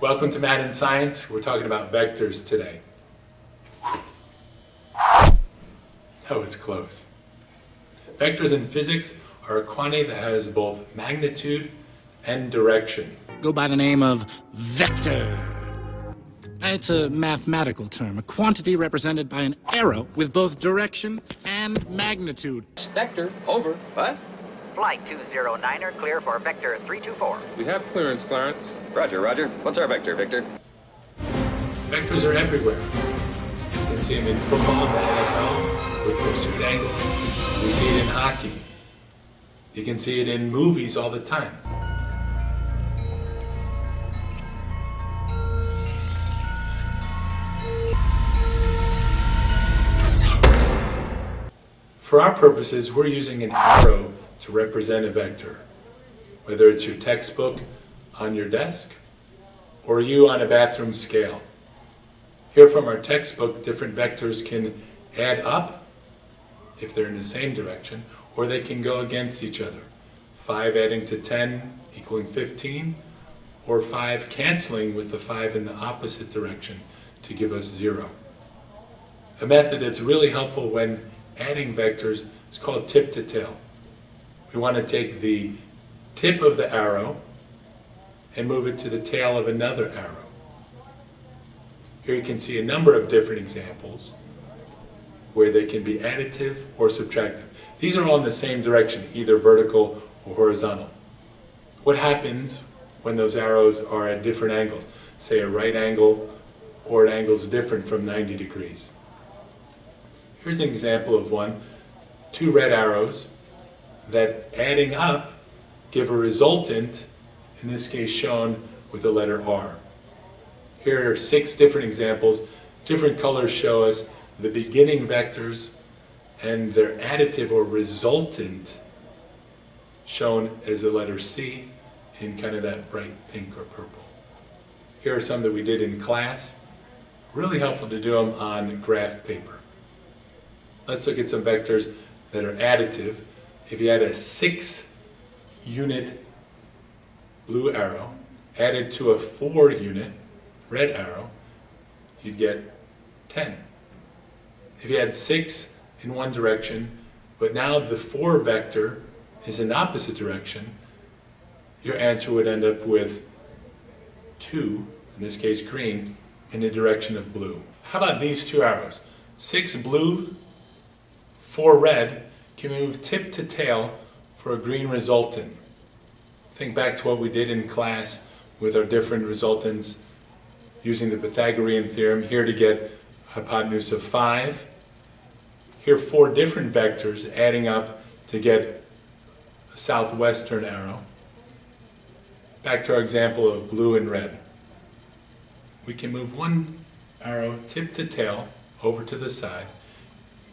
Welcome to Madden Science. We're talking about vectors today. That was close. Vectors in physics are a quantity that has both magnitude and direction. Go by the name of vector. It's a mathematical term, a quantity represented by an arrow with both direction and magnitude. Vector, over. What? Flight 209er clear for vector 324. We have clearance, Clarence. Roger, Roger. What's our vector, Victor? Vectors are everywhere. You can see them in football, the NFL, with pursuit angle. You see it in hockey. You can see it in movies all the time. For our purposes, we're using an arrow to represent a vector, whether it's your textbook on your desk or you on a bathroom scale. Here from our textbook, different vectors can add up if they're in the same direction, or they can go against each other. 5 adding to 10 equaling 15, or 5 canceling with the 5 in the opposite direction to give us 0. A method that's really helpful when adding vectors is called tip to tail. We want to take the tip of the arrow and move it to the tail of another arrow. Here you can see a number of different examples where they can be additive or subtractive. These are all in the same direction, either vertical or horizontal. What happens when those arrows are at different angles? Say a right angle or an angle is different from 90 degrees. Here's an example of one. Two red arrows that adding up give a resultant, in this case shown with the letter R. Here are six different examples. Different colors show us the beginning vectors and their additive or resultant shown as the letter C in kind of that bright pink or purple. Here are some that we did in class. Really helpful to do them on graph paper. Let's look at some vectors that are additive. If you had a six unit blue arrow added to a four unit red arrow, you'd get 10. If you had six in one direction, but now the four vector is in opposite direction, your answer would end up with two, in this case green, in the direction of blue. How about these two arrows? Six blue, four red can move tip to tail for a green resultant. Think back to what we did in class with our different resultants using the Pythagorean theorem here to get hypotenuse of 5. Here four different vectors adding up to get a southwestern arrow. Back to our example of blue and red. We can move one arrow tip to tail over to the side,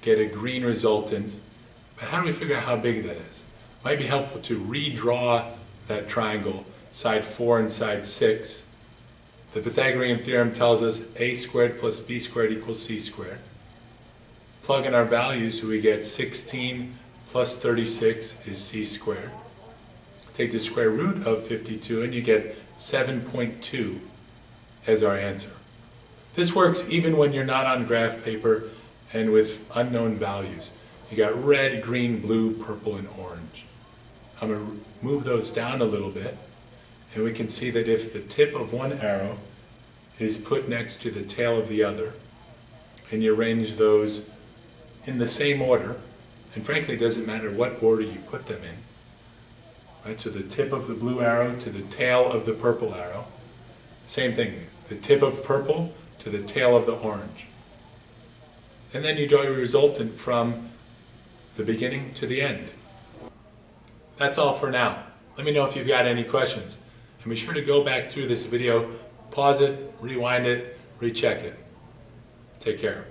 get a green resultant, but how do we figure out how big that is? Might be helpful to redraw that triangle, side 4 and side 6. The Pythagorean theorem tells us a squared plus b squared equals c squared. Plug in our values so we get 16 plus 36 is c squared. Take the square root of 52 and you get 7.2 as our answer. This works even when you're not on graph paper and with unknown values. You got red, green, blue, purple, and orange. I'm going to move those down a little bit, and we can see that if the tip of one arrow is put next to the tail of the other, and you arrange those in the same order, and frankly it doesn't matter what order you put them in, right? So the tip of the blue arrow to the tail of the purple arrow, same thing, the tip of purple to the tail of the orange. And then you draw your resultant from the beginning to the end. That's all for now. Let me know if you've got any questions. And be sure to go back through this video, pause it, rewind it, recheck it. Take care.